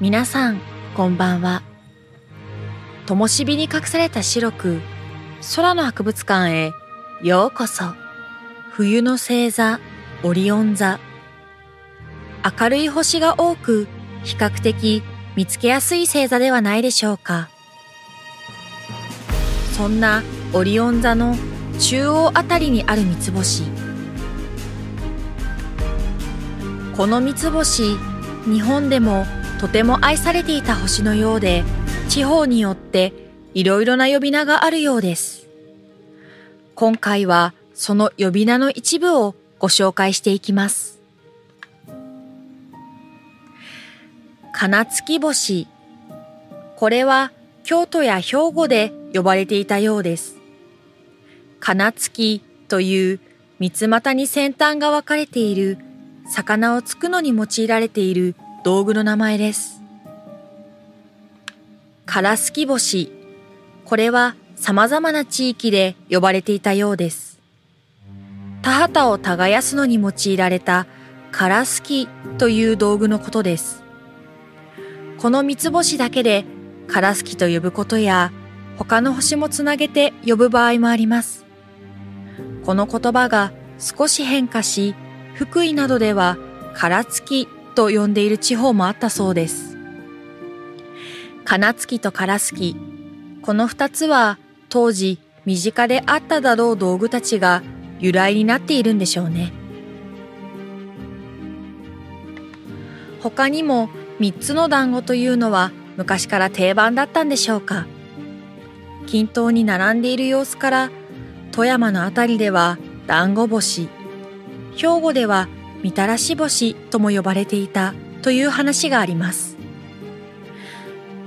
皆さん、こんばんは。灯火に隠された白く、空の博物館へようこそ。冬の星座、オリオン座。明るい星が多く、比較的見つけやすい星座ではないでしょうか。そんなオリオン座の中央あたりにある三つ星。この三つ星、日本でもとても愛されていた星のようで、地方によっていろいろな呼び名があるようです。今回はその呼び名の一部をご紹介していきます。金月星。これは京都や兵庫で呼ばれていたようです。金月という三つ股に先端が分かれている魚をつくのに用いられている道具の名前です。カラスキ星。これは様々な地域で呼ばれていたようです。田畑を耕すのに用いられたカラスキという道具のことです。この三つ星だけでカラスキと呼ぶことや他の星もつなげて呼ぶ場合もあります。この言葉が少し変化し、福井などではカラツキと呼んでいる地方もあったそうです。金月とからすき、この二つは当時身近であっただろう道具たちが由来になっているんでしょうね。他にも三つの団子というのは昔から定番だったんでしょうか。均等に並んでいる様子から富山のあたりでは団子星、兵庫ではみたらし星とも呼ばれていたという話があります。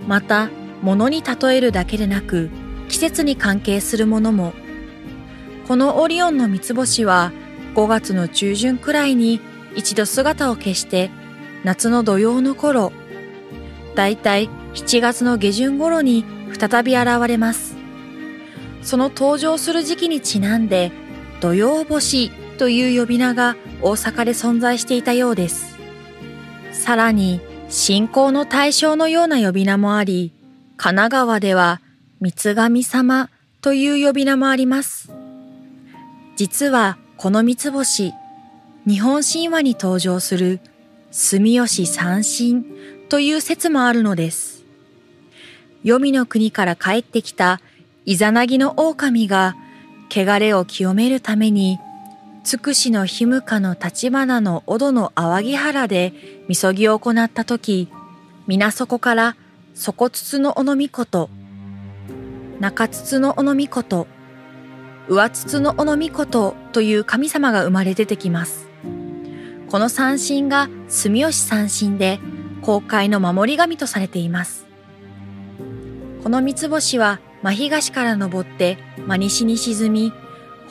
また、物に例えるだけでなく、季節に関係するものも、このオリオンの三つ星は5月の中旬くらいに一度姿を消して夏の土曜の頃、だいたい7月の下旬頃に再び現れます。その登場する時期にちなんで土曜星という呼び名が大阪で存在していたようです。さらに、信仰の対象のような呼び名もあり、神奈川では三神様という呼び名もあります。実はこの三つ星、日本神話に登場する住吉三神という説もあるのです。黄泉の国から帰ってきたイザナギの狼が汚れを清めるためにつくしのひむかの立花の尾戸の淡木原でみそぎを行ったとき、皆そこから底筒のおのみこと、中筒のおのみこと、上筒のおのみことという神様が生まれ出てきます。この三神が住吉三神で、公開の守り神とされています。この三つ星は真東から登って真西に沈み、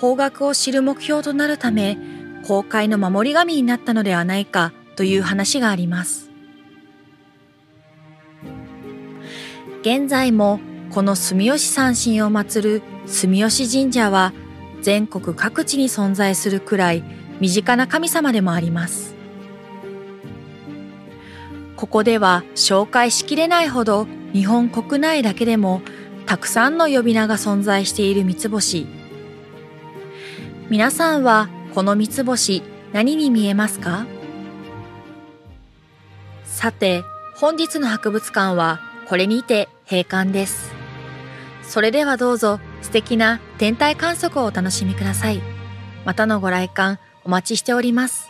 方角を知る目標となるため、公開の守り神になったのではないかという話があります。現在もこの住吉三神を祀る住吉神社は全国各地に存在するくらい身近な神様でもあります。ここでは紹介しきれないほど日本国内だけでもたくさんの呼び名が存在している三つ星皆さんはこの三つ星何に見えますか？さて、本日の博物館はこれにて閉館です。それではどうぞ素敵な天体観測をお楽しみください。またのご来館お待ちしております。